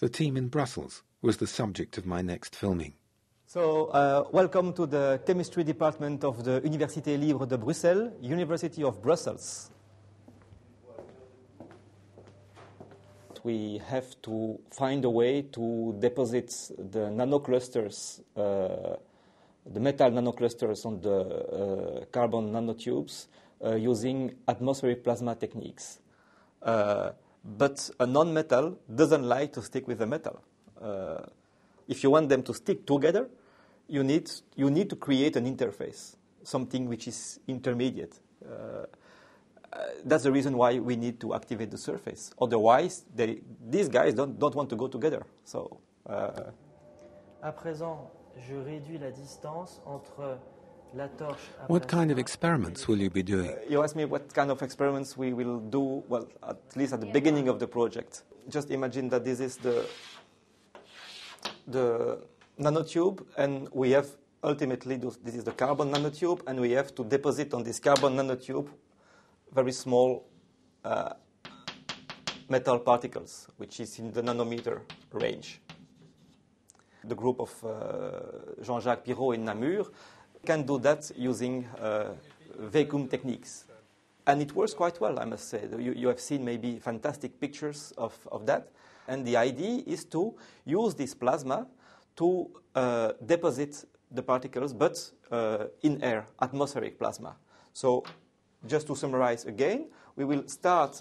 The team in Brussels was the subject of my next filming. So, uh, welcome to the chemistry department of the Université Libre de Bruxelles, University of Brussels. We have to find a way to deposit the nanoclusters, uh, the metal nanoclusters on the uh, carbon nanotubes uh, using atmospheric plasma techniques. But a non-metal doesn't like to stick with a metal. Uh, if you want them to stick together, you need, you need to create an interface, something which is intermediate. Uh, that's the reason why we need to activate the surface. Otherwise, they, these guys don't, don't want to go together. So, uh, à présent, je réduis la distance entre What kind of experiments will you be doing? you asked me what kind of experiments we will do, well, at least at the beginning of the project. Just imagine that this is the, the nanotube, and we have ultimately, this is the carbon nanotube, and we have to deposit on this carbon nanotube very small uh, metal particles, which is in the nanometer range. The group of uh, Jean-Jacques Pireaux in Namur can do that using uh, vacuum techniques. And it works quite well, I must say. You, you have seen maybe fantastic pictures of, of that. And the idea is to use this plasma to uh, deposit the particles, but uh, in air, atmospheric plasma. So, just to summarize again, we will start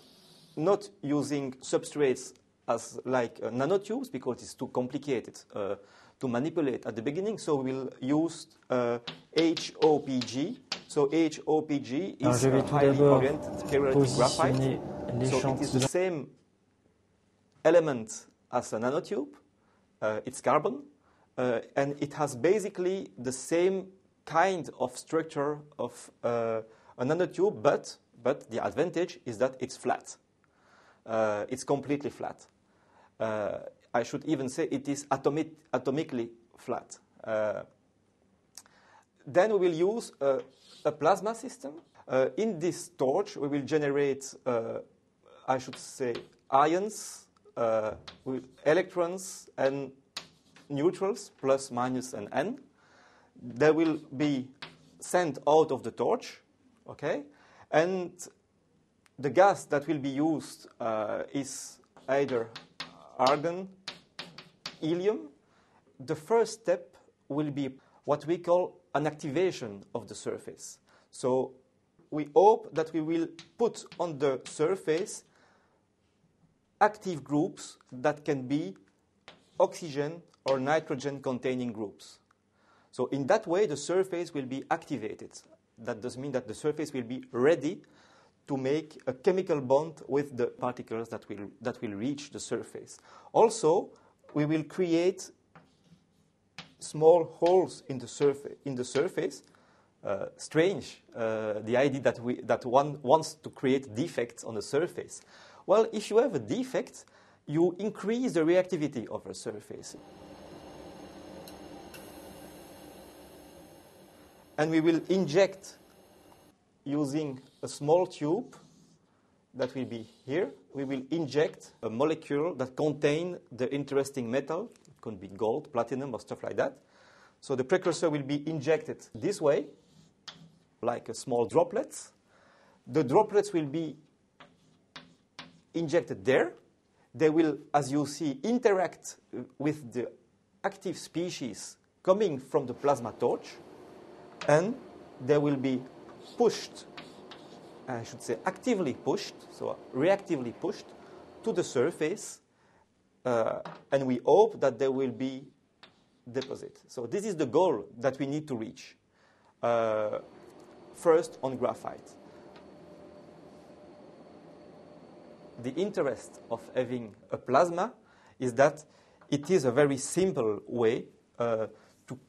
not using substrates as like uh, nanotubes because it's too complicated uh, to manipulate at the beginning. So we'll use uh, HOPG. So HOPG Alors, is a highly oriented keramic graphite. So it is the same element as a nanotube. Uh, it's carbon, uh, and it has basically the same kind of structure of uh, a nanotube, but but the advantage is that it's flat. Uh, it's completely flat. Uh, I should even say it is atomic, atomically flat. Uh, then we will use a, a plasma system. Uh, in this torch, we will generate, uh, I should say, ions, uh, with electrons, and neutrals, plus, minus, and n. They will be sent out of the torch, okay? And the gas that will be used uh, is either argon, helium. The first step will be what we call an activation of the surface. So we hope that we will put on the surface active groups that can be oxygen or nitrogen containing groups. So in that way, the surface will be activated. That does mean that the surface will be ready to make a chemical bond with the particles that will, that will reach the surface. Also, we will create small holes in the, in the surface. Uh, strange, uh, the idea that, we, that one wants to create defects on the surface. Well, if you have a defect, you increase the reactivity of a surface. And we will inject using a small tube that will be here. We will inject a molecule that contain the interesting metal. It could be gold, platinum, or stuff like that. So the precursor will be injected this way, like a small droplets. The droplets will be injected there. They will, as you see, interact with the active species coming from the plasma torch, and they will be pushed, I should say actively pushed, so reactively pushed to the surface, uh, and we hope that there will be deposit. So this is the goal that we need to reach. Uh, first on graphite. The interest of having a plasma is that it is a very simple way uh, to,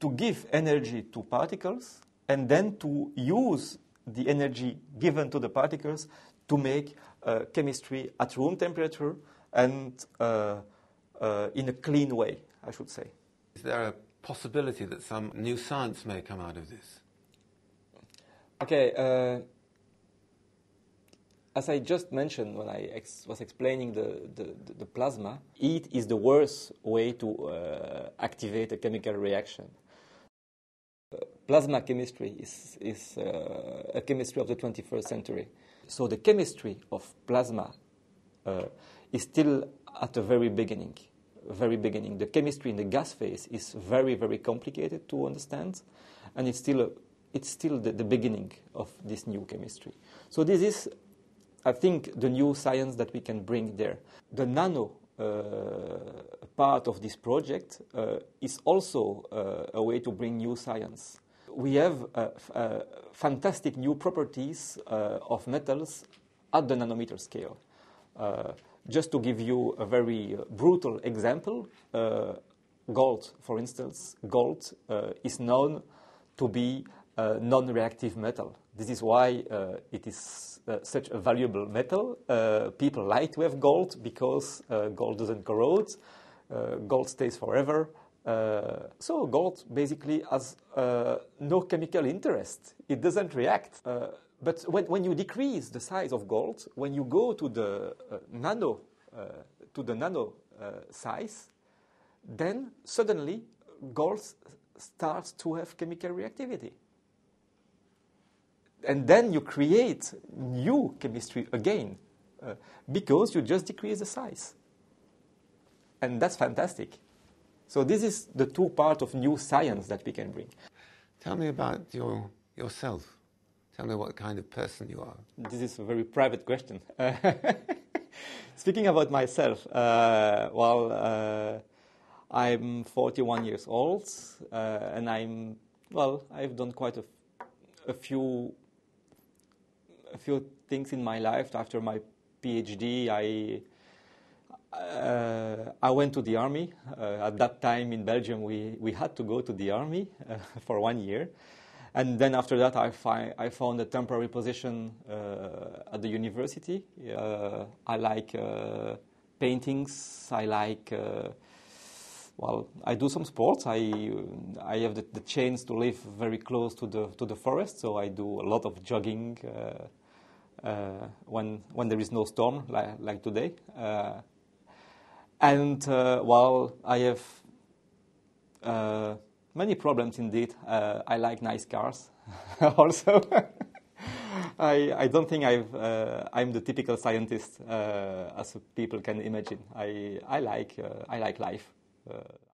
to give energy to particles and then to use the energy given to the particles to make uh, chemistry at room temperature and uh, uh, in a clean way, I should say. Is there a possibility that some new science may come out of this? Okay. Uh, as I just mentioned when I ex- was explaining the, the, the, plasma, heat is the worst way to uh, activate a chemical reaction. Plasma chemistry is, is uh, a chemistry of the 21st century. So the chemistry of plasma uh, is still at the very beginning. Very beginning. The chemistry in the gas phase is very, very complicated to understand, and it's still, a, it's still the, the beginning of this new chemistry. So this is I think the new science that we can bring there. The nano part of this project uh, is also uh, a way to bring new science. We have uh, uh, fantastic new properties uh, of metals at the nanometer scale. just to give you a very brutal example, gold, for instance, gold is known to be non-reactive metal. This is why it is uh, such a valuable metal. Uh, people like to have gold because uh, gold doesn't corrode, uh, gold stays forever. Uh, so gold basically has uh, no chemical interest. It doesn't react. but when, when you decrease the size of gold, when you go to the nano, to the nano size, then suddenly gold starts to have chemical reactivity and then you create new chemistry again uh, because you just decrease the size. And that's fantastic. So this is the two part of new science that we can bring. Tell me about your, yourself. Tell me what kind of person you are. This is a very private question. Speaking about myself, uh, well, uh, I'm 41 years old, uh, and I'm well. I've done quite a, a few a few things in my life. After my PhD, I uh, I went to the army. Uh, at that time in Belgium, we, we had to go to the army uh, for one year. And then after that, I, fi- I found a temporary position uh, at the university. Uh, I like uh, paintings. I like, well, I do some sports. I, uh, I have the, the, chance to live very close to the, to the forest, so I do a lot of jogging uh, uh when when there is no storm like, like today. Uh, and uh, while I have uh, many problems indeed, I like nice cars also. I, I, don't think i am the typical scientist as people can imagine. I, I like I like life uh,